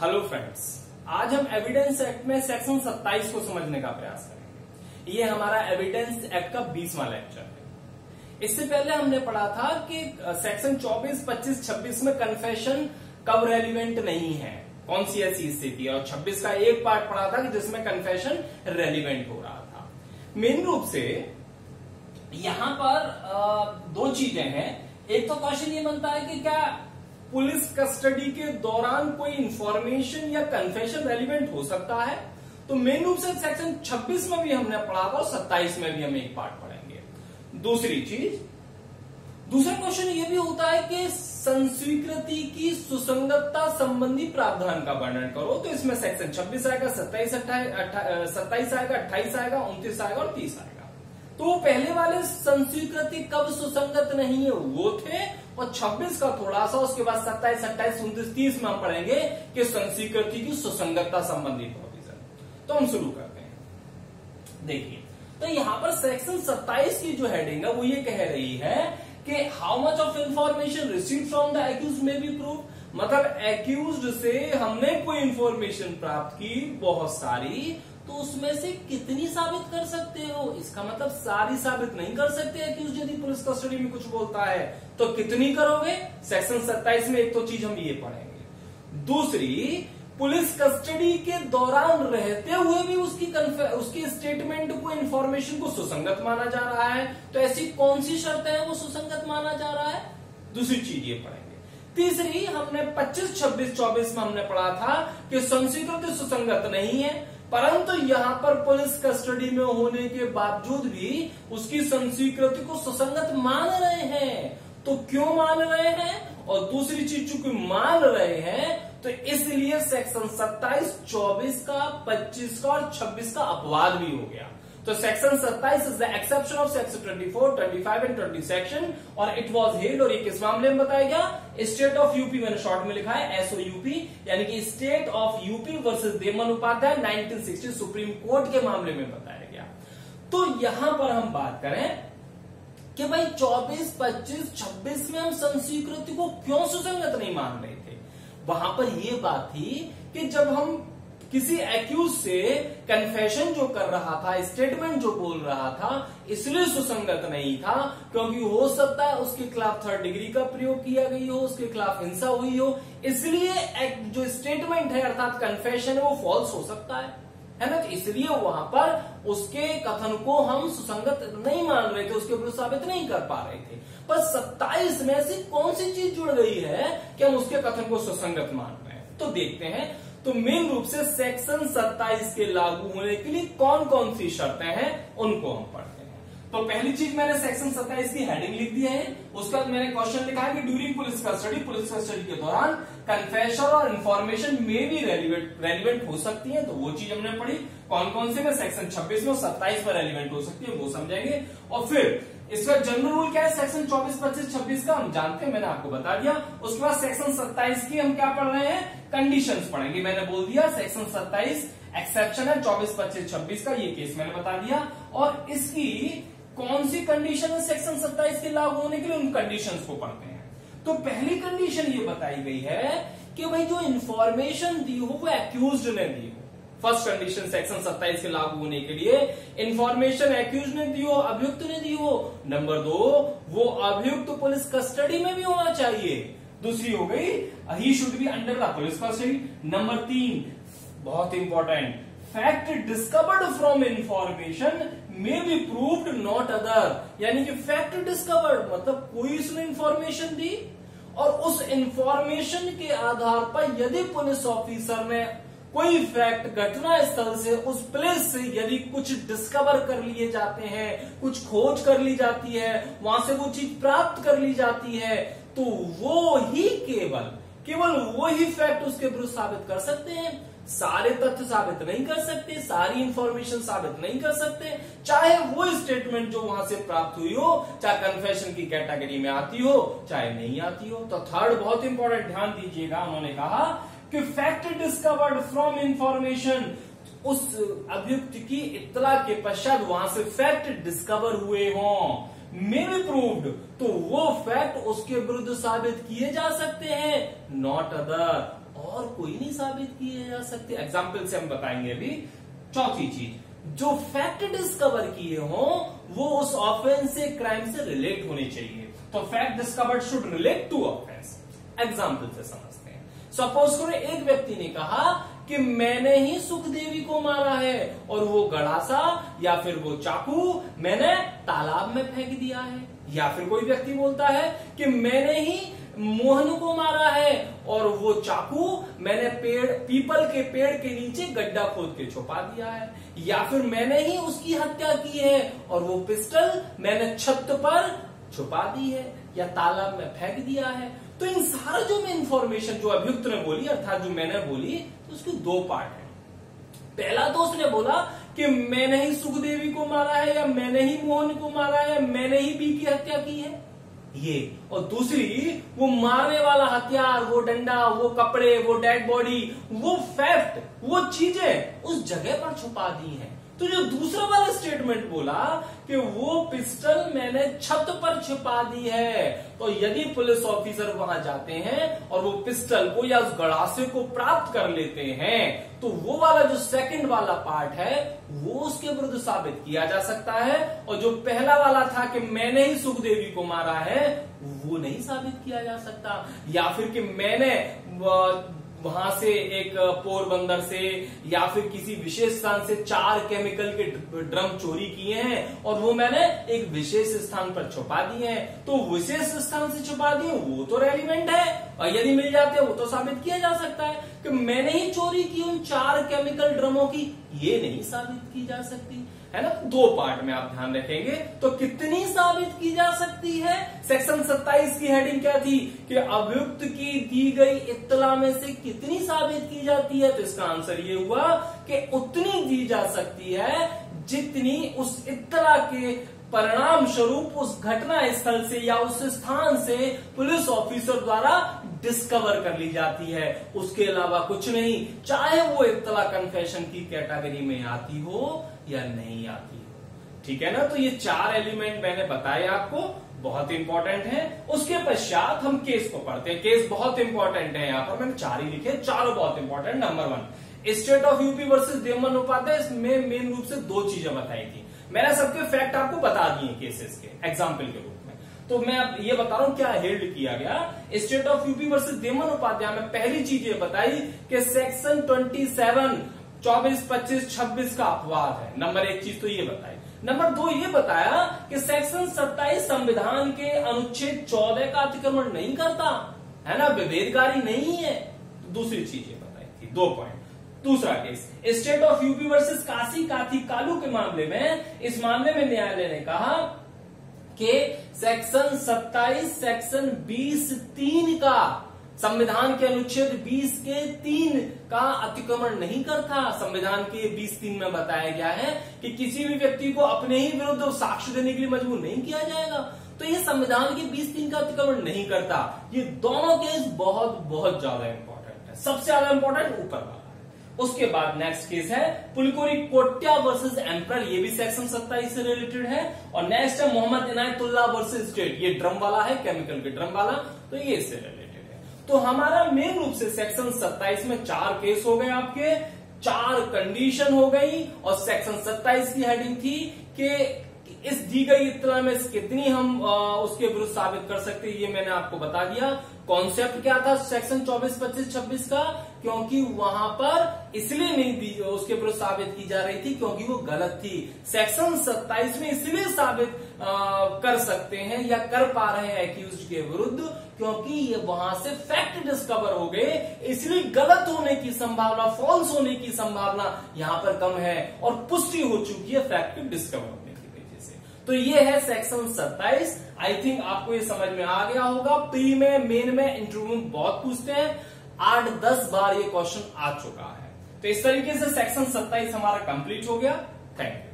Hello friends आज हम evidence act में सेक्शन 27 को समझने का प्रयास करेंगे। ये हमारा एविडेंस एक्ट का बीसवा लेक्चर है। इससे पहले हमने पढ़ा था कि सेक्शन 24, 25, 26 में कन्फेशन कब रेलिवेंट नहीं है? कौन सी ऐसी स्थिति? और 26 का एक पार्ट पढ़ा था कि जिसमें कन्फेशन रेलिवेंट हो रहा था। मेन रूप से यहाँ पर दो चीज़ें हैं। एक तो क्वेश्चन ये बनता है कि क्या पुलिस कस्टडी के दौरान कोई इंफॉर्मेशन या कन्फेशन रेलिवेंट हो सकता है तो मेन रूप से सेक्शन 26 में भी हमने पढ़ा था और 27 में भी हम एक पार्ट पढ़ेंगे। दूसरी चीज़, दूसरा क्वेश्चन ये भी होता है कि संस्वीकृति की सुसंगतता संबंधी प्रावधान का वर्णन करो तो इसमें सेक्शन 26 आएगा, सत्ताईस सत्ताईस आएगा, अट्ठाईस आएगा, उन्तीस आएगा और तीस आएगा। तो पहले वाले संस्वीकृति कब सुसंगत नहीं है? वो थे और 26 का थोड़ा सा उसके बाद 27, अट्ठाईस उन्तीस तीस में हम पढ़ेंगे कि संस्वीकृति की सुसंगतता संबंधी प्रोविज़न तो हम शुरू करते हैं। देखिए तो यहाँ पर सेक्शन 27 की जो हेडिंग है वो ये कह रही है कि how much of information receive from the accused may be prove मतलब एक्यूज से हमने कोई इंफॉर्मेशन प्राप्त की? बहुत सारी। तो उसमें से कितनी साबित कर सकते हो? इसका मतलब सारी साबित नहीं कर सकते एक्यूज यदि पुलिस कस्टडी में कुछ बोलता है तो कितनी करोगे? सेक्शन 27 में एक तो चीज़ हम ये पढ़ेंगे। दूसरी पुलिस कस्टडी के दौरान रहते हुए भी उसकी उसकी स्टेटमेंट को इंफॉर्मेशन को सुसंगत माना जा रहा है। तो ऐसी कौन सी शर्त है वो सुसंगत माना जा रहा है? दूसरी चीज़ ये पढ़ेंगे। तीसरी हमने 25, 26, 24 में हमने पढ़ा था कि संस्कृत सुसंगत नहीं है। परंतु यहाँ पर पुलिस कस्टडी में होने के बावजूद भी उसकी संस्वीकृति को सुसंगत मान रहे हैं। तो क्यों मान रहे हैं? और दूसरी चीज़ चूँकि मान रहे हैं तो इसलिए सेक्शन 27, 24 का 25 का और 26 का अपवाद भी हो गया। तो section 27 is the exception of section 24, 25 and 20 section और इट वाज हेल्ड और ये किस मामले में बताया गया? स्टेट ऑफ़ यूपी मैंने शॉर्ट में लिखा है एसओ यूपी यानी कि state of UP versus Deoman Upadhyaya 1960 supreme court के मामले में बताया गया। तो यहाँ पर हम बात करें कि भाई 24, 25, 26 में हम संस्वीकृति को क्यों सुसंगत नहीं मान रहे थे? वहाँ पर यह बात थी कि जब हम किसी एक्यूज से कन्फेशन जो कर रहा था स्टेटमेंट जो बोल रहा था, इसलिए सुसंगत नहीं था, क्योंकि हो सकता है उसके खिलाफ थर्ड डिग्री का प्रयोग किया गई हो, उसके खिलाफ हिंसा हुई हो, इसलिए जो स्टेटमेंट है अर्थात कन्फेशन है, वो फॉल्स हो सकता है। है ना? तो इसलिए वहाँ पर उसके कथन को हम सुसंगत नहीं मान रहे थे, उसके विरुद्ध साबित नहीं कर पा रहे थे। पर सत्ताईस में से कौन सी चीज़ जुड़ गई है कि हम उसके कथन को सुसंगत मान रहे हैं? तो देखते हैं तो मेन रूप से सेक्शन 27 के लागू होने के लिए कौन कौन सी शर्तें हैं, उनको हम पढ़ते हैं। तो पहली चीज़ मैंने सेक्शन 27 की हेडिंग लिख दी है। उसके बाद मैंने क्वेश्चन लिखा है कि during police custody police custody के दौरान कन्फेशन और इन्फॉर्मेशन में भी रेलिवेंट रेलिवेंट हो सकती है तो वो चीज़ हमने पढ़ी। कौन कौन से सेक्शन 26 में 27 में रेलिवेंट हो सकती है, वो समझेंगे। और फिर इसका जनरल रूल क्या है? सेक्शन 24, 25, 26 का हम जानते हैं मैंने आपको बता दिया। उसके बाद सेक्शन 27 की हम क्या पढ़ रहे हैं? कंडीशंस पढ़ेंगे। मैंने बोल दिया सेक्शन 27 एक्सेप्शन है 24, 25, 26 का ये केस मैंने बता दिया। और इसकी कौन सी कंडीशन है सेक्शन 27 के लागू होने के लिए? उन कंडीशंस को पढ़ते हैं। तो पहली कंडीशन ये बताई गई है कि भाई जो इंफॉर्मेशन दी हो वो एक्यूज ने दी हो। फ़र्स्ट कंडीशन सेक्शन 27 के लागू होने के लिए इंफॉर्मेशन एक्यूज ने दी हो, अभियुक्त ने दी हो। नंबर दो, वो अभियुक्त पुलिस कस्टडी में भी होना चाहिए। दूसरी हो गई, he should be under the police custody number तीन, बहुत important fact discovered from information may be proved not other यानी कि फैक्ट डिस्कवर्ड मतलब कोई उसने इंफॉर्मेशन दी, और उस इंफॉर्मेशन के आधार पर यदि पुलिस ऑफिसर ने कोई फैक्ट घटना स्थल से उस प्लेस से यदि कुछ डिस्कवर कर लिए जाते हैं, कुछ खोज कर ली जाती है, वहाँ से वो चीज़ प्राप्त कर ली जाती है तो वो ही केवल केवल वो ही फैक्ट उसके विरुद्ध साबित कर सकते हैं। सारे तथ्य साबित नहीं कर सकते, सारी इंफॉर्मेशन साबित नहीं कर सकते। चाहे वो स्टेटमेंट जो वहाँ से प्राप्त हुई हो, चाहे कन्फेशन की कैटेगरी में आती हो, चाहे नहीं आती हो तो थर्ड बहुत इंपॉर्टेंट ध्यान दीजिएगा, उन्होंने कहा कि फैक्ट डिस्कवर्ड फ्रॉम इंफॉर्मेशन उस अभियुक्त की इतला के पश्चात वहाँ से फैक्ट डिस्कवर हुए हों। मे बी प्रूव्ड तो वो फैक्ट उसके विरुद्ध साबित किए जा सकते हैं नॉट अदर और कोई नहीं साबित किए जा सकते। एग्ज़ाम्पल से हम बताएँगे अभी। चौथी चीज़। जो फैक्ट डिस्कवर किए हो, वो उस ऑफेंस से क्राइम से रिलेट होने चाहिए। तो fact discovered should relate to offence example से समझते सपोज़ करो एक व्यक्ति ने कहा कि मैंने ही सुखदेवी को मारा है और वो गड़ासा या फिर वो चाकू मैंने तालाब में फेंक दिया है। या फिर कोई व्यक्ति बोलता है कि मैंने ही मोहन को मारा है और वो चाकू मैंने पेड़, पीपल के पेड़ के नीचे गड्ढा खोद के छुपा दिया है। या फिर मैंने ही उसकी हत्या की है और वो पिस्टल मैंने छत पर छुपा दी है या तालाब में फेंक दिया है। तो इन सारा जो मैं इंफॉर्मेशन जो अभियुक्त ने बोली, अर्थात जो मैंने बोली तो उसके दो पार्ट है। पहला तो उसने बोला कि मैंने ही सुखदेवी को मारा है, या मैंने ही मोहन को मारा है मैंने ही बी की हत्या की है। ये। और दूसरी, वो मारने वाला हथियार, वो डंडा, वो कपड़े, वो डेड बॉडी वो फैक्ट वो चीज़ें उस जगह पर छुपा दी हैं। तो जो दूसरा वाला स्टेटमेंट बोला कि वो पिस्टल मैंने छत पर छिपा दी है। तो यदि पुलिस ऑफिसर वहाँ जाते हैं और वो पिस्टल को या उस गड़ासे को प्राप्त कर लेते हैं तो वो वाला जो सेकंड वाला पार्ट है, वो उसके विरुद्ध साबित किया जा सकता है। और जो पहला वाला था कि मैंने ही सुखदेवी को मारा है, वो नहीं साबित किया जा सकता। या फिर कि मैंने वहाँ से एक पोरबंदर से या फिर किसी विशेष स्थान से चार केमिकल के ड्रम चोरी किए हैं और वो मैंने एक विशेष स्थान पर छुपा दिए हैं। तो विशेष स्थान से छुपा दिए वो तो रेलिवेंट है। और यदि मिल जाते हैं, वो तो साबित किया जा सकता है कि मैंने ही चोरी की उन चार केमिकल ड्रमों की। ये नहीं साबित की जा सकती। है ना? दो पार्ट में आप ध्यान रखेंगे। तो कितनी साबित की जा सकती है? सेक्शन 27 की हेडिंग क्या थी? कि अभियुक्त की दी गई इतला में से कितनी साबित की जाती है? तो इसका आंसर ये हुआ कि उतनी दी जा सकती है जितनी उस इतला के परिणाम स्वरूप उस घटना स्थल से या उस स्थान से पुलिस ऑफिसर द्वारा डिस्कवर कर ली जाती है। उसके अलावा कुछ नहीं, चाहे वो इतला कन्फेशन की कैटेगरी में आती हो या नहीं आती हो। ठीक है ना? तो ये चार एलिमेंट मैंने बताए आपको, बहुत इंपॉर्टेंट है। उसके पश्चात हम केस को पढ़ते हैं। केस बहुत इंपॉर्टेंट है यहाँ पर। मैंने चार ही लिखे चारों बहुत important number one state of UP versus Deoman Upadhyaya इसमें मेन रूप से दो चीज़ें बताई थी। मैंने सबके फैक्ट आपको बता दिए केसेस के एग्ज़ाम्पल के रूप में। तो मैं अब ये बता रहा हूँ क्या हेल्ड किया गया। State of UP versus Deoman Upadhyaya में पहली चीज़ ये बताई कि सेक्शन 27 24 25 26 का अपवाद है। नंबर एक चीज़ तो ये बताई। नंबर दो ये बताया कि सेक्शन 27 संविधान के अनुच्छेद 14 का अतिक्रमण नहीं करता। है ना? विभेदकारी नहीं है। दूसरी चीज़ ये बताई थी। दो पॉइंट दूसरा case state of UP versus Kashi Kathi Kalu के मामले में, इस मामले में न्यायालय ने कहा कि सेक्शन 27 सेक्शन 20 तीन का संविधान के अनुच्छेद 20 के तीन का अतिक्रमण नहीं करता। संविधान के 20 तीन में बताया गया है कि किसी भी व्यक्ति को अपने ही विरुद्ध साक्ष्य देने के लिए मजबूर नहीं किया जाएगा। तो ये संविधान के 20 तीन का अतिक्रमण नहीं करता। ये दोनों केस बहुत बहुत ज़्यादा इंपॉर्टेंट है। सबसे ज़्यादा इंपॉर्टेंट ऊपर वाला। उसके बाद नेक्स्ट केस है पुलकोरी कोट्या वर्सेस एम्पर ये भी सेक्शन सत्ताईस से रिलेटेड है। और नेक्स्ट है मोहम्मद इनायतुल्ला वर्सेस स्टेट ये ड्रम वाला है केमिकल के ड्रम वाला तो ये इससे रिलेटेड है। तो हमारा मेन रूप से सेक्शन सत्ताईस में चार केस हो गए आपके चार कंडीशन हो गई और सेक्शन सत्ताईस की हेडिंग थी कि इस दी गई इतना में कितनी हम आ, उसके विरुद्ध साबित कर सकते ये मैंने आपको बता दिया। कॉन्सेप्ट क्या था? सेक्शन 24, 25, 26 का? क्योंकि वहाँ पर इसलिए नहीं दी उसके विरुद्ध साबित की जा रही थी क्योंकि वो गलत थी। सेक्शन 27 में इसलिए साबित कर सकते हैं या कर पा रहे हैं एक्यूज के विरुद्ध क्योंकि ये वहाँ से फैक्ट डिस्कवर हो गए। इसलिए गलत होने की संभावना फॉल्स होने की संभावना यहाँ पर कम है और पुष्टि हो चुकी है फैक्ट डिस्कवर तो ये है सेक्शन 27 आई थिंक आपको ये समझ में आ गया होगा। प्री में मेन में इंटरव्यू में बहुत पूछते हैं। आठ, दस बार ये क्वेश्चन आ चुका है। तो इस तरीके से सेक्शन 27 हमारा कंप्लीट हो गया। Thank you